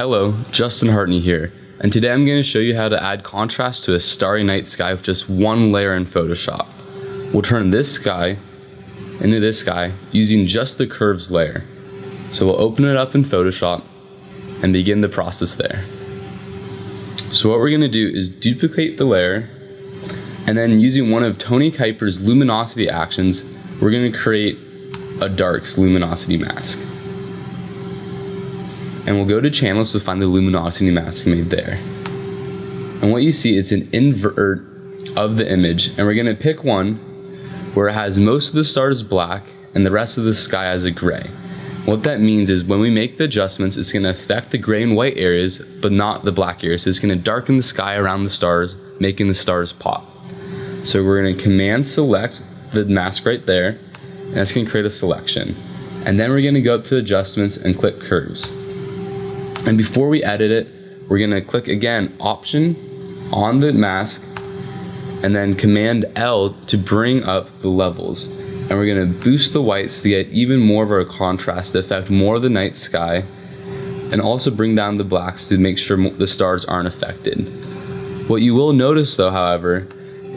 Hello, Justin Hartney here, and today I'm going to show you how to add contrast to a starry night sky with just one layer in Photoshop. We'll turn this sky into this sky using just the curves layer. So we'll open it up in Photoshop and begin the process there. So what we're going to do is duplicate the layer and then using one of Tony Kuyper's luminosity actions, we're going to create a darks luminosity mask. And we'll go to channels to find the luminosity mask made there. And what you see, it's an invert of the image. And we're gonna pick one where it has most of the stars black and the rest of the sky as a gray. What that means is when we make the adjustments, it's gonna affect the gray and white areas, but not the black areas. So it's gonna darken the sky around the stars, making the stars pop. So we're gonna command select the mask right there, and it's gonna create a selection. And then we're gonna go up to adjustments and click curves. And before we edit it, we're gonna click again, option on the mask, and then command L to bring up the levels. And we're gonna boost the whites to get even more of a contrast to affect more of the night sky, and also bring down the blacks to make sure the stars aren't affected. What you will notice though, however,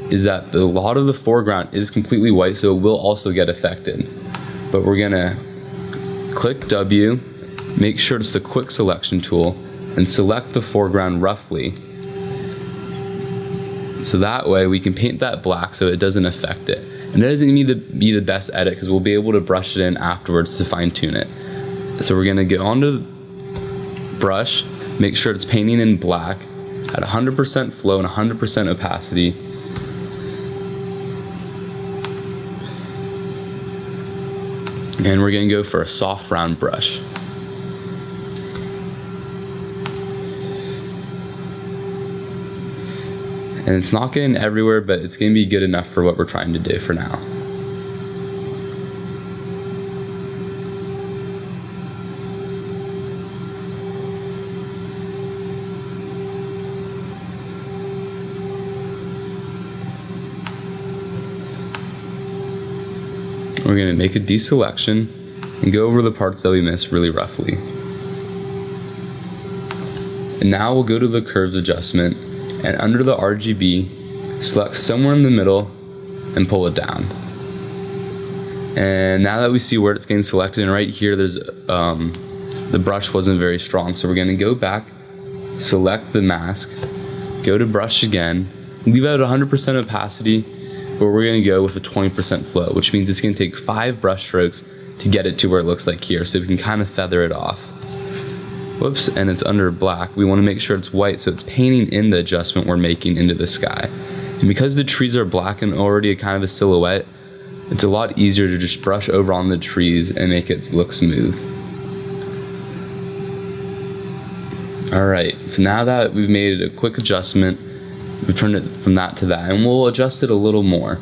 is that a lot of the foreground is completely white, so it will also get affected. But we're gonna click W, make sure it's the quick selection tool, and select the foreground roughly. So that way we can paint that black so it doesn't affect it. And it doesn't need to be the best edit because we'll be able to brush it in afterwards to fine tune it. So we're gonna get onto the brush, make sure it's painting in black at 100% flow and 100% opacity And we're gonna go for a soft round brush. And it's not getting everywhere, but it's gonna be good enough for what we're trying to do for now. We're gonna make a deselection and go over the parts that we missed really roughly. And now we'll go to the curves adjustment and under the RGB, select somewhere in the middle and pull it down. And now that we see where it's getting selected, and right here, there's um, the brush wasn't very strong. So we're gonna go back, select the mask, go to brush again, leave out 100% opacity, but we're gonna go with a 20% flow, which means it's gonna take five brush strokes to get it to where it looks like here. So we can kind of feather it off. Whoops, and it's under black. We wanna make sure it's white so it's painting in the adjustment we're making into the sky. And because the trees are black and already kind of a silhouette, it's a lot easier to just brush over on the trees and make it look smooth. All right, so now that we've made a quick adjustment, we've turned it from that to that and we'll adjust it a little more.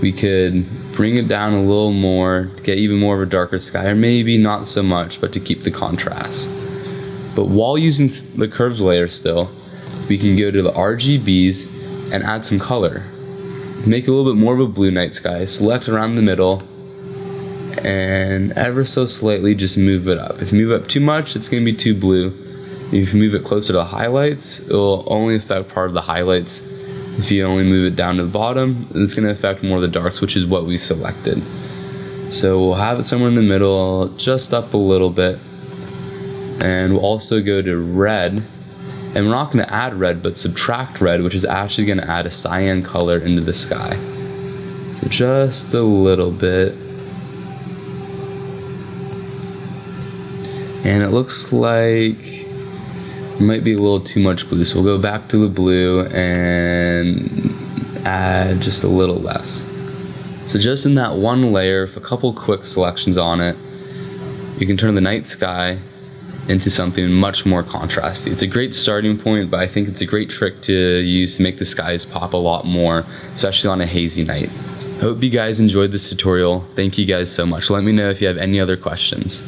We could bring it down a little more to get even more of a darker sky or maybe not so much but to keep the contrast. But while using the curves layer still, we can go to the RGBs and add some color. Make a little bit more of a blue night sky, select around the middle and ever so slightly just move it up. If you move up too much, it's gonna be too blue. If you move it closer to the highlights, it will only affect part of the highlights. If you only move it down to the bottom, it's going to affect more of the darks, which is what we selected. So we'll have it somewhere in the middle, just up a little bit. And we'll also go to red. And we're not going to add red, but subtract red, which is actually going to add a cyan color into the sky. So just a little bit. And it looks like it might be a little too much blue, so we'll go back to the blue and add just a little less. So just in that one layer, with a couple quick selections on it, you can turn the night sky into something much more contrasty. It's a great starting point, but I think it's a great trick to use to make the skies pop a lot more, especially on a hazy night. Hope you guys enjoyed this tutorial. Thank you guys so much. Let me know if you have any other questions.